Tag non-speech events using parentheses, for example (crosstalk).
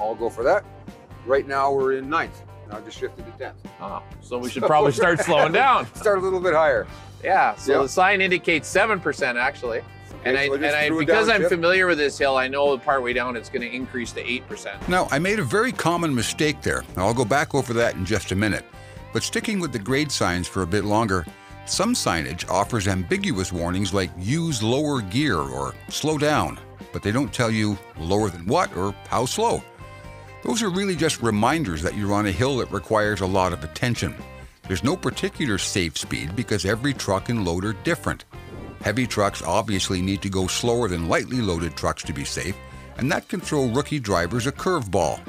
I'll go for that. Right now we're in ninth. Now I just shifted to tenth. Oh, so we (laughs) should probably start slowing down. (laughs) Start a little bit higher. Yeah, so Yeah. the sign indicates 7% actually. and I, so I and I because I'm downshift. familiar with this hill, I know partway down it's going to increase to 8%. Now, I made a very common mistake there. I'll go back over that in just a minute. But sticking with the grade signs for a bit longer, some signage offers ambiguous warnings like use lower gear or slow down, but they don't tell you lower than what or how slow. Those are really just reminders that you're on a hill that requires a lot of attention. There's no particular safe speed because every truck and load are different. Heavy trucks obviously need to go slower than lightly loaded trucks to be safe, and that can throw rookie drivers a curveball.